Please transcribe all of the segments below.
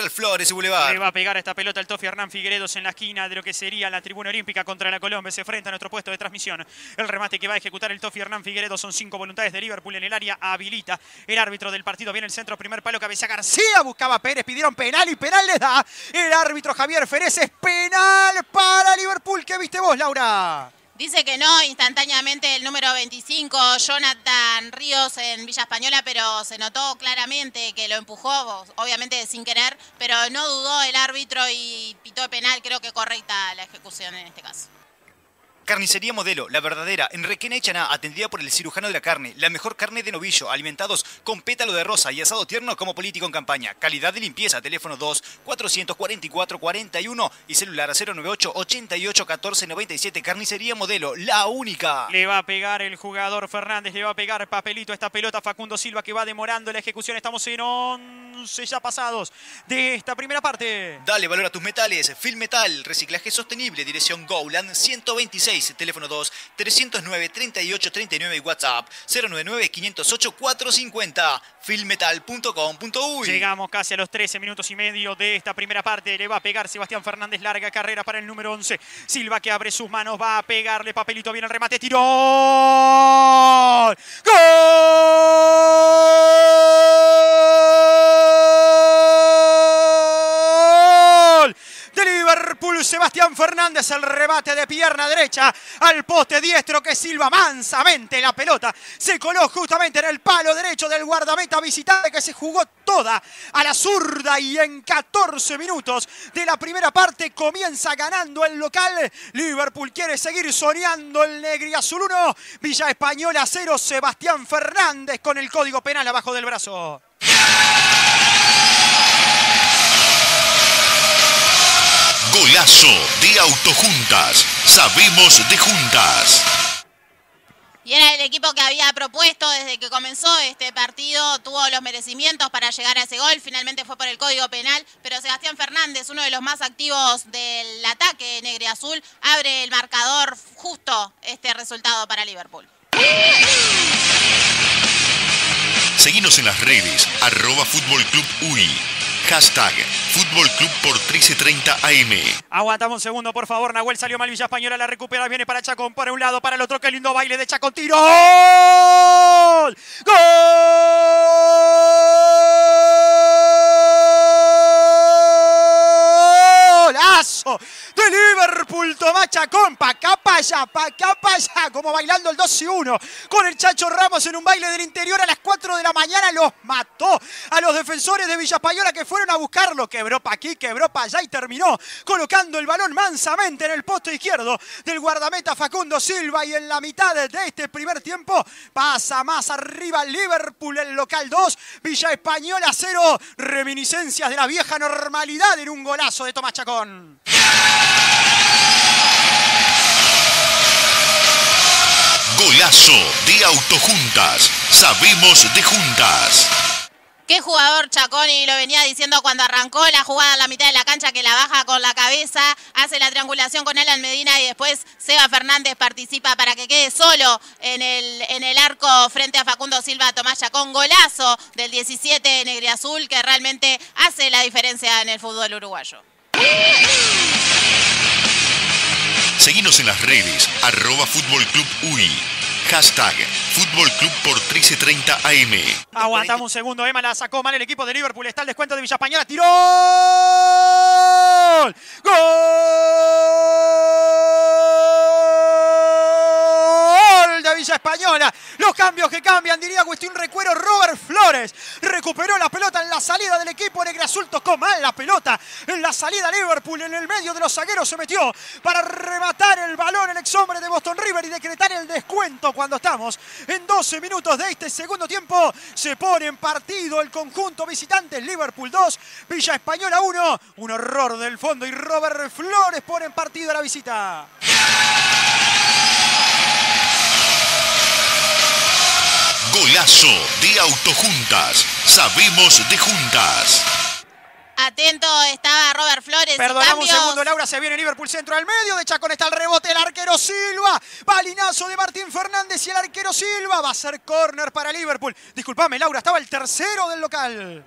El Flores y Boulevard. Le va a pegar esta pelota el Tofi Hernán Figueredos en la esquina de lo que sería la tribuna olímpica contra la Colombia. Se enfrenta a nuestro puesto de transmisión. El remate que va a ejecutar el Tofi Hernán Figueredo son cinco voluntades de Liverpool en el área. Habilita el árbitro del partido. Viene el centro, primer palo, cabeza García. Buscaba Pérez, pidieron penal y penal le da el árbitro Javier Ferez. Es penal para Liverpool. ¿Qué viste vos, Laura? Dice que no, instantáneamente el número 25, Jonathan Ríos en Villa Española, pero se notó claramente que lo empujó, obviamente sin querer, pero no dudó el árbitro y pitó penal, creo que correcta la ejecución en este caso. Carnicería Modelo, la verdadera, en Requena y atendida por el cirujano de la carne, la mejor carne de novillo, alimentados con pétalo de rosa y asado tierno como político en campaña. Calidad de limpieza, teléfono 2 444 41 y celular 098 88 14 97. Carnicería Modelo, la única. Le va a pegar el jugador Fernández, le va a pegar papelito esta pelota Facundo Silva que va demorando la ejecución. Estamos en 11 ya pasados de esta primera parte. Dale valor a tus metales. Film Metal, reciclaje sostenible, dirección Gowland 126 teléfono 2 309 38 39 y WhatsApp 099 508 450 filmetal.com.uy. Llegamos casi a los 13 minutos y medio de esta primera parte. Le va a pegar Sebastián Fernández, larga carrera para el número 11. Silva que abre sus manos, va a pegarle papelito, viene el remate, tiró. ¡Gol! Fernández, el rebate de pierna derecha al poste diestro que silba mansamente la pelota. Se coló justamente en el palo derecho del guardameta visitante que se jugó toda a la zurda y en 14 minutos de la primera parte comienza ganando el local. Liverpool quiere seguir soñando el negri azul 1. Villa Española 0. Sebastián Fernández con el código penal abajo del brazo. Golazo de Autojuntas. Sabemos de juntas. Y era el equipo que había propuesto desde que comenzó este partido, tuvo los merecimientos para llegar a ese gol, finalmente fue por el código penal, pero Sebastián Fernández, uno de los más activos del ataque negre azul, abre el marcador justo este resultado para Liverpool. Seguimos en las redes, arroba Fútbol Club UI. Hashtag Fútbol Club por 1330 AM. Aguantamos un segundo, por favor. Nahuel salió mal Villa Española, la recupera, viene para Chacón, por un lado, para el otro. Qué lindo baile de Chacón. ¡Tiro! ¡Gol! ¡Golazo! Liverpool. Tomás Chacón, pa' acá, pa' allá, pa' acá, pa' allá, como bailando el 2 y 1. Con el Chacho Ramos en un baile del interior a las 4 de la mañana los mató a los defensores de Villa Española que fueron a buscarlo. Quebró pa' aquí, quebró pa' allá y terminó colocando el balón mansamente en el posto izquierdo del guardameta Facundo Silva. Y en la mitad de este primer tiempo pasa más arriba Liverpool, el local 2, Villa Española 0. Reminiscencias de la vieja normalidad en un golazo de Tomás Chacón. Golazo de Autojuntas. Sabemos de juntas. Qué jugador Chaconi lo venía diciendo cuando arrancó la jugada en la mitad de la cancha que la baja con la cabeza, hace la triangulación con Alan Medina y después Seba Fernández participa para que quede solo en el, en el arco frente a Facundo Silva, Tomás Chacón, golazo del 17 Negri Azul que realmente hace la diferencia en el fútbol uruguayo. Seguimos en las redes, arroba Fútbol Club UI. Hashtag Fútbol Club por 1330 AM. Aguantamos un segundo, Emma la sacó mal el equipo de Liverpool. Está el descuento de Villa Española. ¡Tiró! Cambios que cambian, diría cuestión recuero. Robert Flores recuperó la pelota en la salida del equipo. Azul tocó mal la pelota en la salida Liverpool. En el medio de los zagueros se metió para rematar el balón el ex hombre de Boston River y decretar el descuento cuando estamos en 12 minutos de este segundo tiempo. Se pone en partido el conjunto visitante Liverpool 2, Villa Española 1. Un horror del fondo y Robert Flores pone en partido la visita. Golazo de Autojuntas. Sabemos de juntas. Atento estaba Robert Flores. Perdonamos un segundo, Laura. Se viene Liverpool centro al medio. De Chacón está el rebote. El arquero Silva. Balinazo de Martín Fernández y el arquero Silva. Va a ser córner para Liverpool. Disculpame, Laura. Estaba el tercero del local.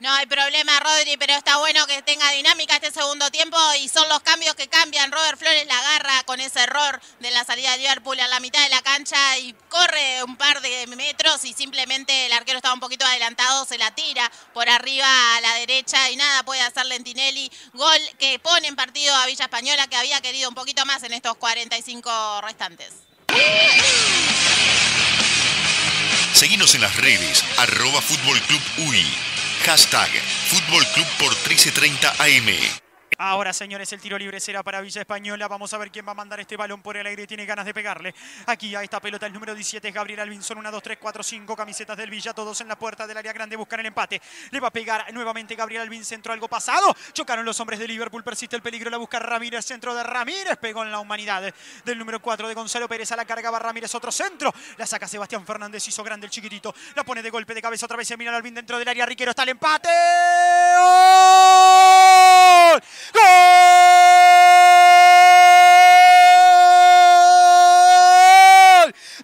No hay problema, Rodri, pero está bueno que tenga dinámica este segundo tiempo y son los cambios que cambian. Robert Flores la agarra con ese error de la salida de Liverpool a la mitad de la cancha y corre un par de metros y simplemente el arquero estaba un poquito adelantado, se la tira por arriba a la derecha y nada puede hacer Lentinelli. Gol que pone en partido a Villa Española que había querido un poquito más en estos 45 restantes. Seguinos en las redes, arroba Fútbol Club. Hashtag Fútbol Club por 1330 AM. Ahora, señores, el tiro libre será para Villa Española. Vamos a ver quién va a mandar este balón por el aire. Tiene ganas de pegarle. Aquí a esta pelota el número 17 es Gabriel Albinson. 1, 2, 3, 4, 5 camisetas del Villa. Todos en la puerta del área grande buscan el empate. Le va a pegar nuevamente Gabriel Albin. Centro algo pasado. Chocaron los hombres de Liverpool. Persiste el peligro. La busca Ramírez. Centro de Ramírez. Pegó en la humanidad del número 4 de Gonzalo Pérez. A la carga va Ramírez. Otro centro. La saca Sebastián Fernández. Hizo grande el chiquitito. La pone de golpe de cabeza. Otra vez se mira Albin dentro del área. Riquero está el empate. ¡Gol!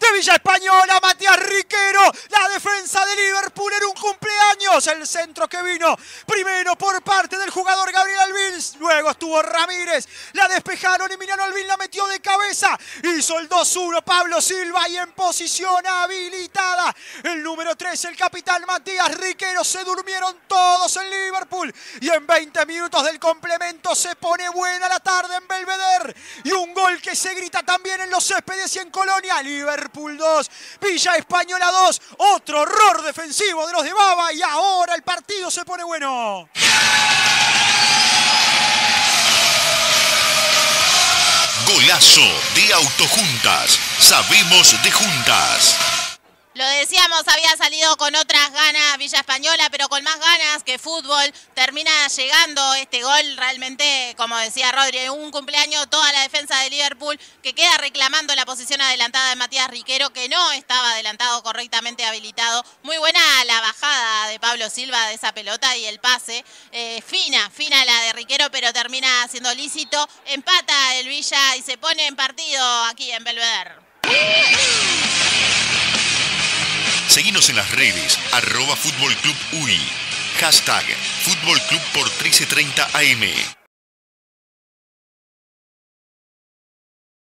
De Villa Española, Matías Riquero, la defensa de Liverpool en un cumpleaños, el centro que vino primero por parte del jugador Gabriel Albin, luego estuvo Ramírez, la despejaron. Y Milano Albin la metió de cabeza, hizo el 2-1 Pablo Silva y en posición habilitada el número 3, el capitán Matías Riquero, se durmieron todos en Liverpool y en 20 minutos del complemento se pone buena la tarde en Belvedere y un gol que se grita también en los céspedes y en Colonia, Liverpool Liverpool 2, Villa Española 2, otro horror defensivo de los de Baba y ahora el partido se pone bueno. Golazo de Autojuntas. Sabemos de juntas. Lo decíamos, había salido con otras ganas Villa Española, pero con más ganas que fútbol. Termina llegando este gol realmente, como decía Rodri, un cumpleaños toda la defensa de Liverpool que queda reclamando la posición adelantada de Matías Riquero, que no estaba adelantado correctamente habilitado. Muy buena la bajada de Pablo Silva de esa pelota y el pase. Eh, fina, fina la de Riquero, pero termina siendo lícito. Empata el Villa y se pone en partido aquí en Belvedere. Seguinos en las redes, arroba Fútbol Club UI. Hashtag Fútbol Club por 1330 AM.